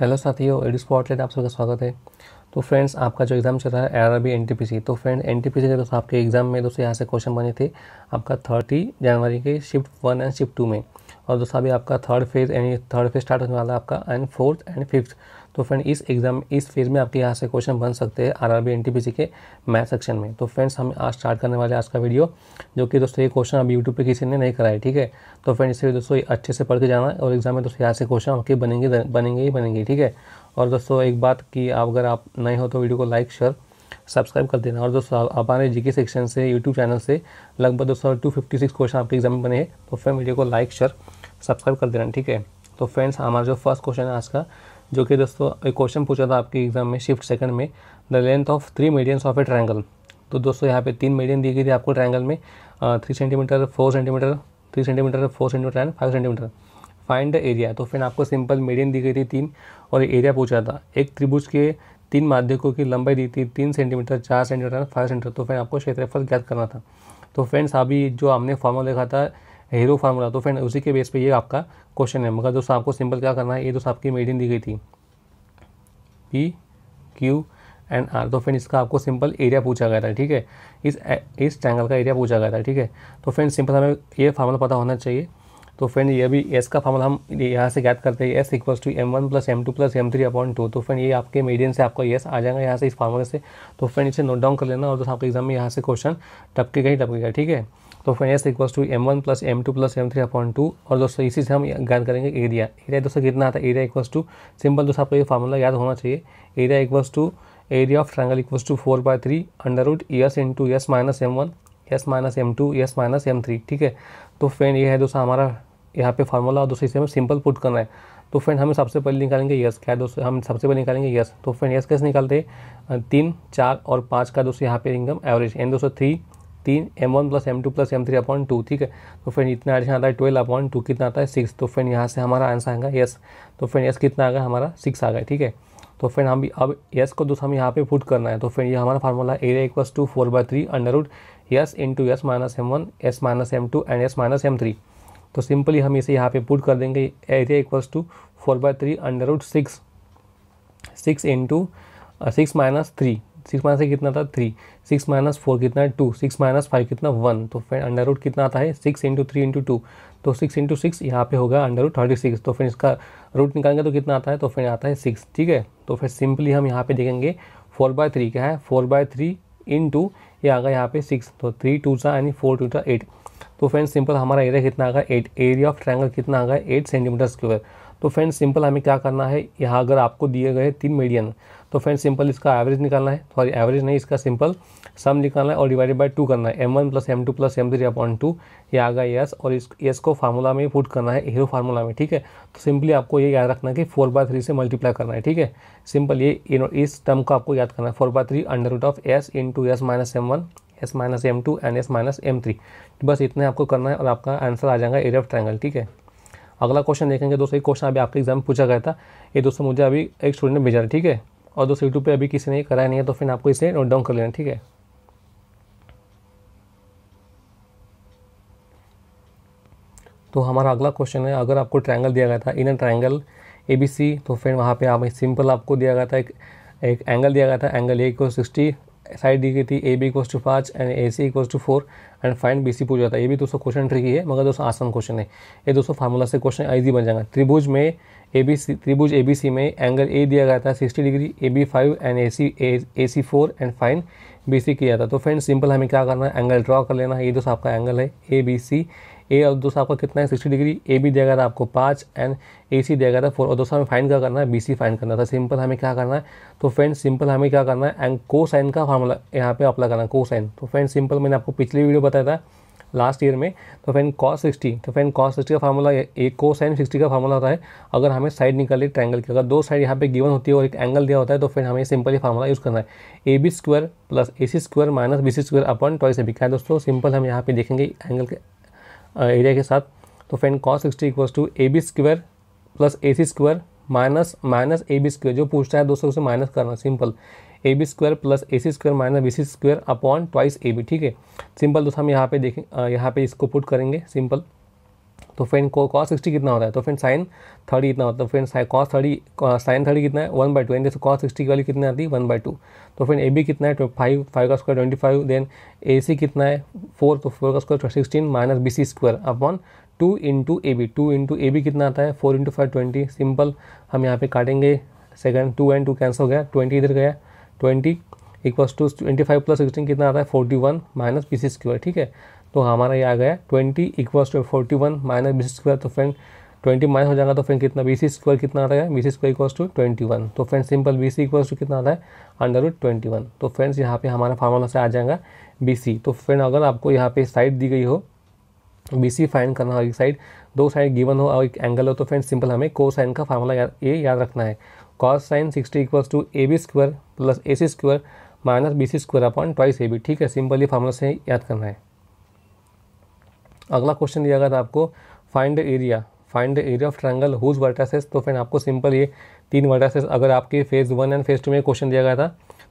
Hello साथियों, AD late आप सबका स्वागत है। तो फ्रेंड्स, आपका जो एग्ज़ाम चल रहा है R R B N T P C तो friend N T P C के दोस्तों, आपके एग्ज़ाम में दोस्तों यहाँ से क्वेश्चन बने थे आपका थर्टी जनवरी के shift one and shift two में। और दोस्तों अभी आपका थर्ड फ़ेज़ यानी थर्ड फ़ेज़ स्टार्ट होने वाला आपका एंड फोर्थ एंड फिफ्थ तो फ्रेंड इस एग्ज़ाम इस फ़ेज़ में आपके यहाँ से क्वेश्चन बन सकते हैं R R B N T P C के मैथ सेक्शन में। तो फ्रेंड्स हम आज स्टार्ट करने वाले आज का वीडियो जो कि दोस्तों ये क्वेश्चन अभी यूट्यूब पे किसी ने नहीं कराया, ठीक है? तो फ्रेंड इससे दोस्तों अच्छे से पढ़ के जाना और एग्ज़ाम में दोस्तों यहाँ से क्वेश्चन आपके बनेंगे बनेंगे ही बनेंगे, ठीक है? और दोस्तों, एक बात कि आप, अगर आप नए हो तो वीडियो को लाइक शेयर सब्सक्राइब कर देना। और दोस्तों हमारे जीके सेक्शन से यूट्यूब चैनल से, लगभग दोस्तों टू फिफ्टी सिक्स क्वेश्चन आपके एग्ज़ाम में बने हैं। तो फ्रेंड वीडियो को लाइक शेयर सब्सक्राइब कर देना, ठीक है? तो फ्रेंड्स, हमारा जो फ़र्स्ट क्वेश्चन है आज का, जो कि दोस्तों, एक क्वेश्चन पूछा था आपके एग्ज़ाम में शिफ्ट सेकंड में the length of three medians of a triangle तो दोस्तों, यहाँ पे तीन मीडियन दी गई थी आपको ट्रायंगल में three centimetre four centimetre three centimetre four centimetre and five centimetre find the area तो फिर आपको सिंपल मीडियन दी गई थी तीन, और एरिया पूछा था। एक त्रिभुज के तीन माध्यकों की लंबाई दी थी, तीन सेंटीमीटर चार सेंटीमीटर फाइव सेंटीमीटर तो फिर आपको क्षेत्रफल ज्ञात करना था। तो फ्रेंड्स, अभी जो हमने फॉर्मूला देखा था हीरो फार्मूला तो फ्रेंड उसी के बेस पे ये आपका क्वेश्चन है। मगर दोस्तों, आपको सिंपल क्या करना है? ये दोस्तों, आपकी मीडियन दी गई थी। पी क्यू एंड आर तो फ्रेंड इसका आपको सिंपल एरिया पूछा गया था, ठीक है? इस इस ट्रैंगल का एरिया पूछा गया था, ठीक है? तो फ्रेंड सिंपल हमें ये फार्मूला पता होना चाहिए। तो फ्रेंड ये भी एस का फार्मूला हम यहाँ से याद करते हैं। S equals to M one plus M two plus M three upon two तो फ्रेंड ये आपके मीडियन से आपका एस आ जाएगा यहाँ से इस फार्मूले से। तो फ्रेंड इसे नोट डाउन कर लेना और दोस्तों, आपके एग्ज़ाम में यहाँ से क्वेश्चन टपकेगा ही टपकेगा, ठीक है? तो friend S equals to M one plus M two plus M three upon two और दोस्तों, इसी से हम ज्ञात करेंगे एरिया एरिया दोस्तों कितना आता है? एरिया इक्वल्स टू सिंपल दोस्तों, आपको ये फार्मूला याद होना चाहिए। Area equals to area of triangle equals to four by three under root S two S minus M one S minus M two S minus M three ठीक है? तो friend ये है दोस्तों हमारा यहाँ पे फार्मूला और दोस्तों इसे हमें सिंपल पुट करना है। तो फ्रेंड हमें सबसे पहले निकालेंगे यस क्या दोस्तों, हम सबसे पहले निकालेंगे यस तो फ्रेंड यस कैसे निकालते हैं? तीन, चार और पाँच का दोस्तों यहाँ पे इनकम एवरेज एन दोस्तों थ्री तीन M one plus M two plus M three upon two ठीक है? तो फ्रेंड इतना एडिशन आता है ट्वेल्व अपॉइंट टू कितना आता है सिक्स तो फ्रेंड यहाँ से हमारा आंसर आएगा यस तो फ्रेंड यस कितना आ गया हमारा सिक्स आ गया, ठीक है? तो फ्रेंड हम भी अब यस को दोस्तों हम यहाँ पे पुट करना है। तो फ्रेंड ये हमारा formula area equals to four by three under root S into S minus M one S minus M two and S minus M three तो सिंपली हम इसे यहाँ पे पुट कर देंगे। Area equals to four by three under root six six into six minus three six minus कितना था? Three. Six minus four कितना? है टू। सिक्स माइनस फाइव कितना? वन। तो फिर अंडर रूट कितना आता है? Six into three into two तो सिक्स इंटू सिक्स यहाँ पे होगा अंडर रूट थर्टी सिक्स तो फिर इसका रूट निकालेंगे तो कितना आता है? तो फिर आता है सिक्स ठीक है? तो फिर सिंपली हम यहाँ पे देखेंगे। फोर बाय थ्री क्या है? Four by three into ये आ गया यहाँ पे सिक्स तो थ्री टू सा यानी फोर टू सा एट तो फ्रेंड्स सिंपल हमारा एरिया कितना आ गया? एट एरिया ऑफ़ ट्रायंगल कितना आ गया? एट सेंटीमीटर स्क्वायर तो फ्रेंड्स सिंपल हमें क्या करना है? यहाँ अगर आपको दिए गए तीन मीडियन तो फ्रेंड्स सिंपल इसका एवरेज निकालना है। सॉरी एवरेज नहीं, इसका सिंपल सम निकालना है और डिवाइडेड बाय टू करना है। M one plus M two plus M three upon two ये आ गया यस और इस यस को फार्मूला में पुट करना है हीरो फार्मूला में, ठीक है? तो सिंपली आपको ये याद रखना है कि फोर बाय थ्री से मल्टीप्लाई करना है, ठीक है? सिंपल ये इस टर्म को आपको याद करना है। Four by three under root of S into S minus M one S minus M two and S minus M three बस इतने आपको करना है और आपका आंसर आ जाएगा एरिया ऑफ़ ट्रायंगल ठीक है? अगला क्वेश्चन देखेंगे दोस्तों। एक क्वेश्चन अभी आपके एग्ज़ाम में पूछा गया था। ये दोस्तों मुझे अभी एक स्टूडेंट ने भेजा ठीक है? और दोस्तों यूट्यूब पे अभी किसी ने कराया नहीं है तो फिर आपको इसे नोट डाउन कर लेना, ठीक है? तो हमारा अगला क्वेश्चन है, अगर आपको ट्रायंगल दिया गया था in triangle A B C तो फिर वहाँ पे आप सिंपल आपको दिया गया था, एक एक एंगल दिया गया था एंगल ए को सिक्सटी साइड दी गई थी ए बी इक्वल्स टू पाँच and A C equals to four and find B C पूछा था ये भी दोस्तों क्वेश्चन ट्रिकी है, मगर दोस्तों आसान क्वेश्चन है। ये दोस्तों फार्मूला से क्वेश्चन ईजी बन जाएगा। त्रिभुज में ए बी सी त्रिभुज ए बी सी में एंगल ए दिया गया था sixty degree A B five and A C A C four and find B C किया था। तो फ्रेंड सिंपल हमें क्या करना है? एंगल ड्रॉ कर लेना है। ये दोस्त आपका एंगल है ए बी सी ए और दोस्त आपका कितना है? सिक्सटी डिग्री ए बी दिया गया था आपको पाँच एंड ए सी दिया गया था फोर और दोस्तों हमें फाइन क्या करना है? बी सी फाइन करना था सिंपल हमें क्या करना है? तो फ्रेंड सिंपल हमें क्या करना है? एंड को साइन का फॉर्मूला यहाँ पे अप्लाई करना है को साइन तो फ्रेंड सिंपल मैंने आपको पिछली वीडियो बताया था। लास्ट ईयर में तो फ्रेंड कॉस सिक्सटी तो फ्रेंड कॉस सिक्सटी का फार्मूला एक को साइन सिक्सटी का फार्मूला होता है। अगर हमें साइड निकाले ट्रैंगल की, अगर दो साइड यहाँ पे गिवन होती है और एक एंगल दिया होता है तो फिर हमें सिंपल ये फार्मूला यूज़ करना है। A B square plus A C square minus B C square upon twice A B क्या है दोस्तों सिंपल हम यहाँ पे देखेंगे एंगल के एरिया के साथ। तो friend cos sixty equals to A B square plus A C square minus minus A B square जो पूछता है दोस्तों उसे माइनस करना simple A B square plus A C square minus B C square upon twice A B ठीक है? Simple दोस्तों, हम यहाँ पे देखें यहाँ पे इसको पुट करेंगे सिंपल तो फ्रेंड को कॉस सिक्सटी कितना होता है? तो फ्रेंड साइन थर्टी कितना होता है। Friend cos thirty sine thirty कितना है? वन बाई टू जैसे कॉस सिक्सटी की कितनी आती है? वन बाई टू तो फ्रेंड ए बी कितना है? फाइव फाइव का square twenty five then A C कितना है? फोर तो फोर का square sixteen minus B C square upon two into A B two into A B कितना आता है? Four into five twenty simple हम यहाँ पे काटेंगे। Second two and two cancel हो गया। ट्वेंटी इधर गया। Twenty equals to twenty five plus sixteen कितना आता है? Forty one minus B C square ठीक है? तो हमारा ये आ गया twenty equals to forty one minus B C square तो फ्रेंड ट्वेंटी माइनस हो जाएगा तो फ्रेंड कितना? बी सी स्क्वायर कितना आता है? B C square equals to twenty one तो friend simple B C equals to कितना आता है? अंडर रूट ट्वेंटी वन तो फ्रेंड्स यहाँ पे हमारा फार्मूला से आ जाएगा बी सी तो फ्रेंड अगर आपको यहाँ पे साइड दी गई हो बी सी फाइन करना हो, एक साइड दो साइड गिवन हो, और एक एंगल हो तो फ्रेंड सिंपल हमें को साइन का फार्मूला ये याद रखना है। Cos sine sixty equals to A B square plus A C square minus B C square upon twice A B ठीक है सिंपल ये फार्मूला से याद करना है। अगला क्वेश्चन दिया गया था आपको find area find the area of triangle whose vertices तो फ्रेंड आपको सिंपल ये तीन वर्टासेस अगर आपके phase one and phase two में क्वेश्चन दिया गया था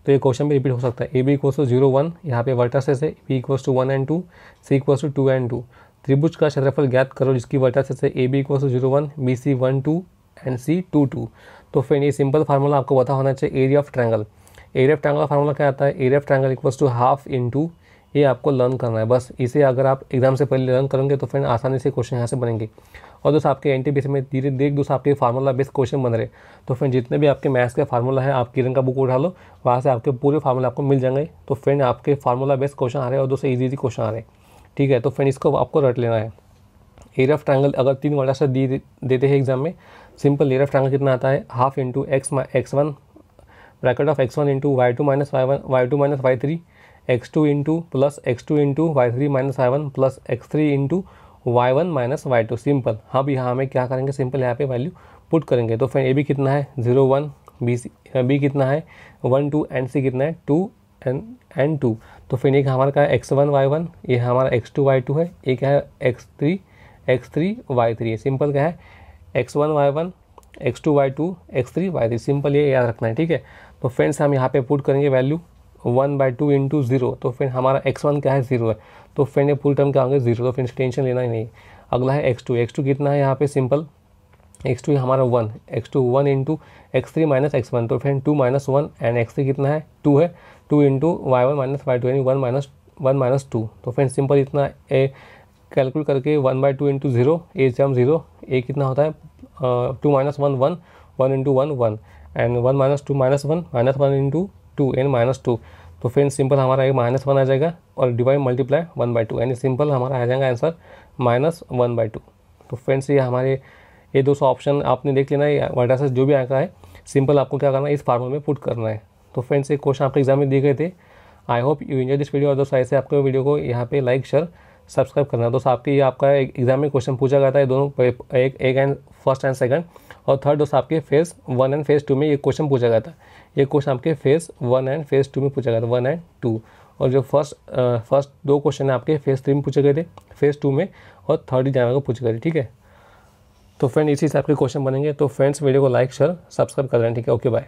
तो ये क्वेश्चन भी रिपीट हो सकता है। A B equals to zero one यहाँ पे वर्टासेस है B equals to one and two C equals to two and two त्रिभुज का क्षेत्रफल ज्ञात करो, जिसकी वर्टासेस है A B equals to zero one B C one two and C two two तो फ्रेंड ये सिंपल फार्मूला आपको पता होना चाहिए area of triangle area of triangle का फार्मूला क्या आता है? Area of triangle equals to half into ये आपको लर्न करना है। बस इसे अगर आप एग्ज़ाम से पहले लर्न करेंगे तो फ्रेंड आसानी से क्वेश्चन यहाँ से बनेंगे। और दोस्तों, आपके एन टी में धीरे देख दोस्तों, आपके फार्मूला बेस्ड क्वेश्चन बन रहे तो फ्रेंड जितने भी आपके मैथ्स के फार्मूला है, आप किरण का बुक उठा लो, वहाँ से आपके पूरे फार्मूला आपको मिल जाएँगे। तो फ्रेंड आपके फार्मूला बेस्ड क्वेश्चन आ रहे हैं और दोस्तों ईजी क्वेश्चन आ रहे हैं। ठीक है तो फ्रेंड इसको आपको रट लेना है। एरिया ऑफ़ ट्रायंगल अगर तीन वर्डा से दी देते हैं एग्ज़ाम में सिंपल एरिया ऑफ़ ट्रायंगल कितना आता है? Half into X X one bracket of X one into Y two minus Y one Y two minus Y three X two into plus X two into Y three minus Y one plus X three into Y one minus Y two simple अब यहाँ हमें क्या करेंगे? Simple यहाँ पे value put करेंगे। तो फिर ए बी कितना है? Zero one B C B कितना है? वन टू एंड सी कितना है? टू एंड एन टू तो फिर एक हमारा है एक्स वन वाई वन ये हमारा एक्स टू वाई टू है। क्या है? X three X three Y three simple क्या है? X one Y one X two Y two X three Y three simple ये याद रखना है, ठीक है? तो फ्रेंड्स हम यहाँ पे पुट करेंगे value one by two into zero तो फिर हमारा एक्स वन क्या है? ज़ीरो है। तो फ्रेंड ये फुल टर्म क्या होंगे? ज़ीरो तो फ्रेंड्स टेंशन लेना ही नहीं। अगला है एक्स टू एक्स टू कितना है यहाँ पे? सिंपल एक्स टू हमारा one X two one into X three minus X one तो friend two minus one and X three कितना है? टू है। Two into Y one minus Y two यानी one minus one minus two तो friend simple इतना ए calculate करके one by two into zero A जम ज़ीरो ए कितना होता है? Two minus one one one into one one and one minus two minus one minus one into two N minus two तो friend simple हमारा एक minus one आ जाएगा और divide multiply one by two यानी सिंपल हमारा आ जाएगा answer minus one by two तो फ्रेंड्स ये हमारे, ये दो सौ ऑप्शन आपने देख लेना है वर्टासेस जो भी आंका है सिंपल आपको क्या करना है, इस फार्मूले में पुट करना है. तो फ्रेंड्स एक क्वेश्चन आपके एग्ज़ाम में दिए गए थे. I hope you enjoy this video और दोस्तों ऐसे आपको वीडियो को यहाँ पे लाइक शेयर सब्सक्राइब करना दोस्तों, आपके ये आपका एग्ज़ाम में क्वेश्चन पूछा गया था, ये दोनों एक एक एंड फ़र्स्ट एंड सेकंड और थर्ड दोस्तों, आपके phase one and phase two में ये क्वेश्चन पूछा गया था। ये क्वेश्चन आपके phase one and phase two में पूछा गया था वन एंड टू और जो फ़र्स्ट फ़र्स्ट दो क्वेश्चन है आपके फ़ेज़ थ्री में पूछे गए थे फ़ेज़ टू में और थर्ड एग्ज़ाम को पूछे गए थे, ठीक है? तो फ्रेंड इसी से आपके क्वेश्चन बनेंगे। तो फ्रेंड्स वीडियो को लाइक शेयर सब्सक्राइब कर रहे हैं ठीक है? Okay bye